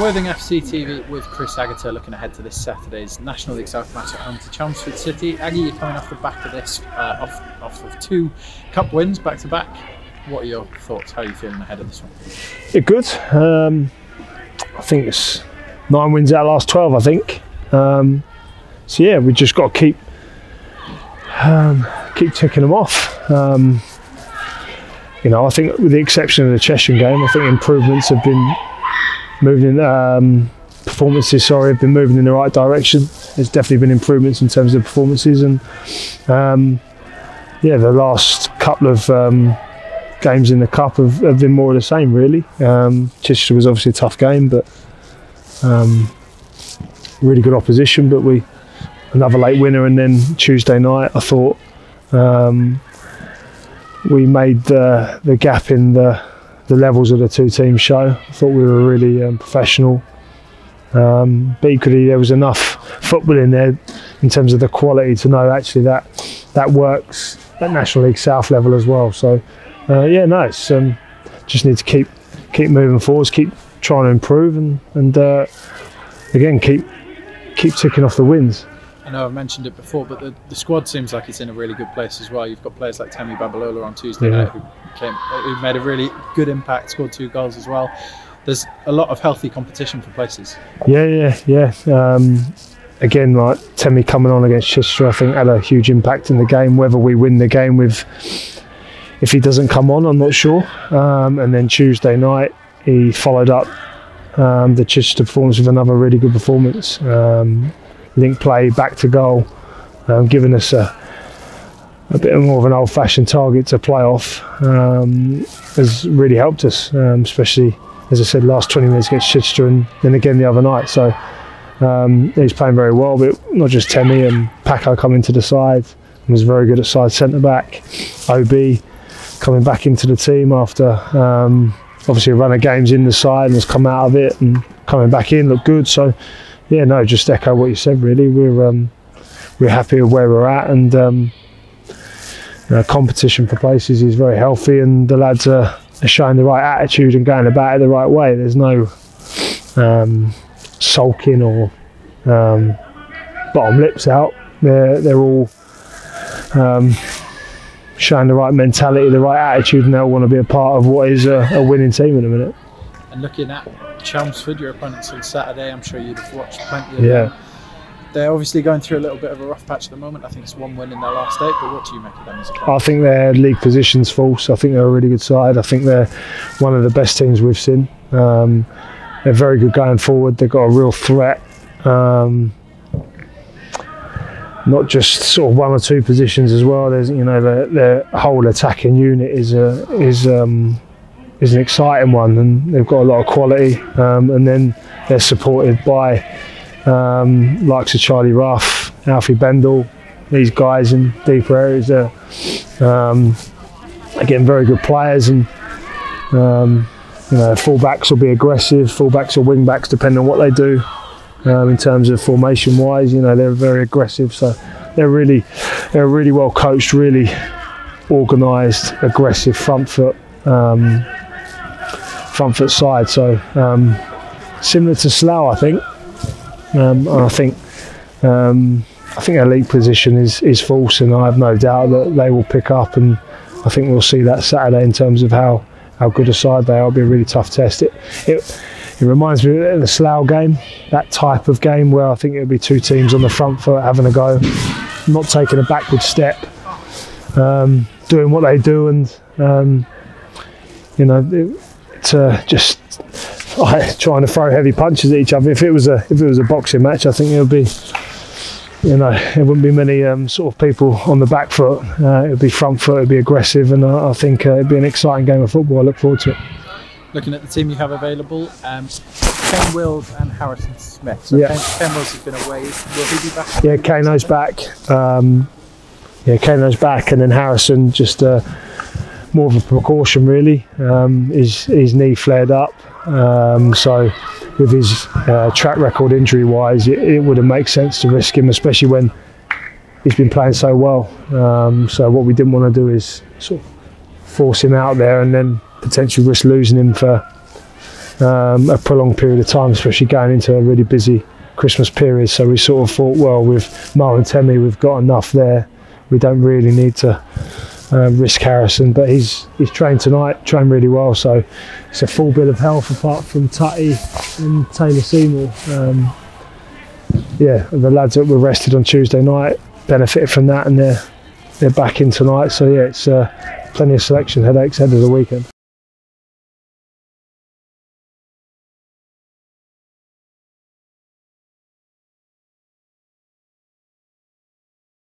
Worthing FC TV with Chris Agutter looking ahead to this Saturday's National League South match at home to Chelmsford City. Aggie, you're coming off the back of this, uh, off, off of two cup wins back to back. What are your thoughts? How are you feeling ahead of this one? Yeah, good. Um, I think it's nine wins out of last 12, I think. Um, so yeah, we just got to keep um, keep ticking them off. Um, you know, I think with the exception of the Cheshire game, I think improvements have been moving um, performances sorry have been moving in the right direction. There's definitely been improvements in terms of performances and um, yeah the last couple of um, games in the cup have, have, been more of the same really. Um, Chichester was obviously a tough game but um, really good opposition but we another late winner and then Tuesday night I thought um, we made the, the gap in the the levels of the two teams show. I thought we were really um, professional. Um, but equally, there was enough football in there in terms of the quality to know actually that that works at National League South level as well. So, uh, yeah, no, it's um, just need to keep keep moving forwards, keep trying to improve, and and uh, again keep keep ticking off the wins. I know I've mentioned it before, but the, the squad seems like it's in a really good place as well. You've got players like Temi Babalola on Tuesday yeah. night who came, who made a really good impact, scored two goals as well. There's a lot of healthy competition for places. Yeah, yeah, yeah. Um, again, like Temi coming on against Chichester, I think had a huge impact in the game. Whether we win the game with, if he doesn't come on, I'm not sure. Um, and then Tuesday night, he followed up um, the Chichester performance with another really good performance. Um, link play back to goal, um, giving us a, a bit more of an old-fashioned target to play off um, has really helped us, um, especially as I said, last 20 minutes against Chichester and then again the other night. So um, he's playing very well, but not just Temi and Paco coming to the side was very good at side centre back. OB coming back into the team after um, obviously a run of games in the side and has come out of it and coming back in looked good. So yeah, no, just echo what you said. Really, we're um, we're happy with where we're at, and um, you know, competition for places is very healthy, and the lads are, showing the right attitude and going about it the right way. There's no um, sulking or um, bottom lips out. They're they're all um, showing the right mentality, the right attitude, and they all want to be a part of what is a, a winning team in a minute. And looking at Chelmsford, your opponents on Saturday. I'm sure you'd have watched plenty of yeah. them. They're obviously going through a little bit of a rough patch at the moment. I think it's one win in their last eight, but what do you make of them as a I think their league position's false. I think they're a really good side. I think they're one of the best teams we've seen. Um, they're very good going forward. They've got a real threat. Um, not just sort of one or two positions as well. There's you know their, their whole attacking unit is a is um, is an exciting one, and they've got a lot of quality. Um, and then they're supported by um, likes of Charlie Ruff, Alfie Bendel, these guys in deeper areas are um, again very good players and um, you know fullbacks will be aggressive, fullbacks or wingbacks depending on what they do um, in terms of formation wise. You know they're very aggressive, so they're really they're really well coached, really organised, aggressive front foot. Um, front foot side. So um, similar to Slough, I think. Um, I think um, I think their league position is is false, and I have no doubt that they will pick up. And I think we'll see that Saturday in terms of how how good a side they are. It'll be a really tough test. It it, it reminds me of the Slough game, that type of game where I think it'll be two teams on the front foot having a go, not taking a backward step, um, doing what they do, and um, you know. It, to just like, trying to throw heavy punches at each other. If it was a if it was a boxing match, I think it would be. You know, there wouldn't be many um, sort of people on the back foot. Uh, it would be front foot. It would be aggressive, and I, I think uh, it'd be an exciting game of football. I look forward to it. Looking at the team you have available, um, Ken Wills and Harrison Smith. So yeah. Ken, Ken, Wills has been away. Will he be back? Yeah, Kano's back. Um, yeah, Kano's back, and then Harrison just. Uh, more of a precaution really. Um, his his knee flared up, um, so with his uh, track record injury wise, it, it would have made sense to risk him, especially when he's been playing so well. Um, so what we didn't want to do is sort of force him out there and then potentially risk losing him for um, a prolonged period of time, especially going into a really busy Christmas period. So we sort of thought, well, with and Temi, we've got enough there. We don't really need to uh, risk Harrison, but he's he's trained tonight, trained really well. So it's a full bill of health apart from Tutty and Taylor Seymour. Um, yeah, the lads that were rested on Tuesday night benefited from that, and they're they're back in tonight. So yeah, it's uh, plenty of selection headaches ahead of the weekend.